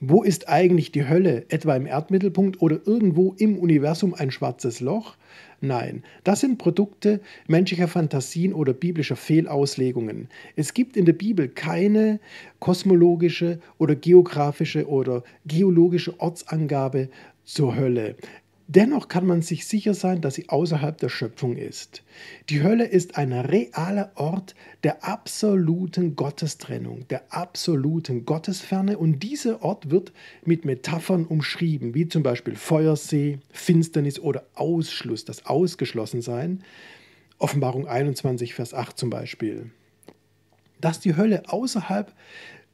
Wo ist eigentlich die Hölle? Etwa im Erdmittelpunkt oder irgendwo im Universum ein schwarzes Loch? Nein, das sind Produkte menschlicher Fantasien oder biblischer Fehlauslegungen. Es gibt in der Bibel keine kosmologische oder geografische oder geologische Ortsangabe zur Hölle. Dennoch kann man sich sicher sein, dass sie außerhalb der Schöpfung ist. Die Hölle ist ein realer Ort der absoluten Gottestrennung, der absoluten Gottesferne und dieser Ort wird mit Metaphern umschrieben, wie zum Beispiel Feuersee, Finsternis oder Ausschluss, das Ausgeschlossensein. Offenbarung 21, Vers 8 zum Beispiel. Dass die Hölle außerhalb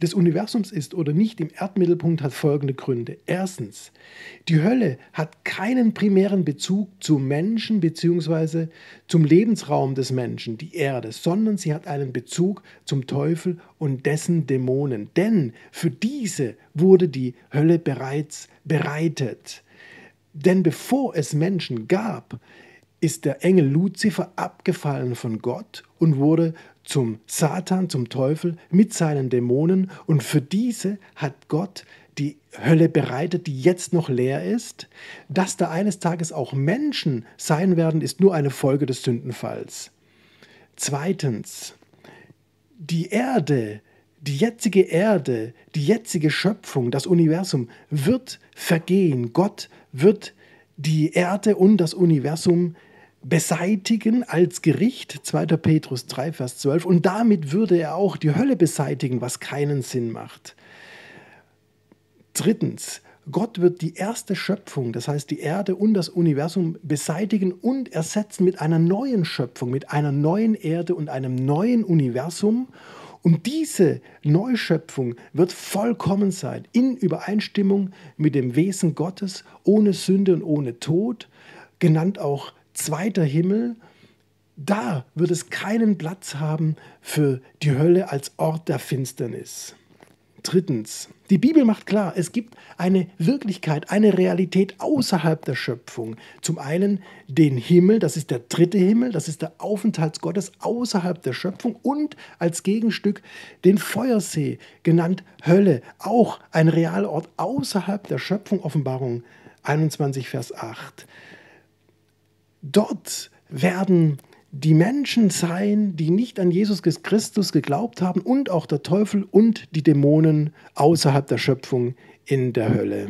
des Universums ist oder nicht im Erdmittelpunkt, hat folgende Gründe. Erstens, die Hölle hat keinen primären Bezug zum Menschen bzw. zum Lebensraum des Menschen, die Erde, sondern sie hat einen Bezug zum Teufel und dessen Dämonen. Denn für diese wurde die Hölle bereits bereitet. Denn bevor es Menschen gab, ist der Engel Luzifer abgefallen von Gott und wurde zum Satan, zum Teufel mit seinen Dämonen und für diese hat Gott die Hölle bereitet, die jetzt noch leer ist. Dass da eines Tages auch Menschen sein werden, ist nur eine Folge des Sündenfalls. Zweitens, die Erde, die jetzige Erde, die jetzige Schöpfung, das Universum wird vergehen. Gott wird die Erde und das Universum beseitigen als Gericht, 2. Petrus 3, Vers 12, und damit würde er auch die Hölle beseitigen, was keinen Sinn macht. Drittens, Gott wird die erste Schöpfung, das heißt die Erde und das Universum, beseitigen und ersetzen mit einer neuen Schöpfung, mit einer neuen Erde und einem neuen Universum. Und diese Neuschöpfung wird vollkommen sein, in Übereinstimmung mit dem Wesen Gottes, ohne Sünde und ohne Tod, genannt auch zweiter Himmel, da wird es keinen Platz haben für die Hölle als Ort der Finsternis. Drittens, die Bibel macht klar, es gibt eine Wirklichkeit, eine Realität außerhalb der Schöpfung. Zum einen den Himmel, das ist der dritte Himmel, das ist der Aufenthalt Gottes außerhalb der Schöpfung und als Gegenstück den Feuersee, genannt Hölle, auch ein realer Ort außerhalb der Schöpfung, Offenbarung 21, Vers 8. Dort werden die Menschen sein, die nicht an Jesus Christus geglaubt haben und auch der Teufel und die Dämonen außerhalb der Schöpfung in der Hölle.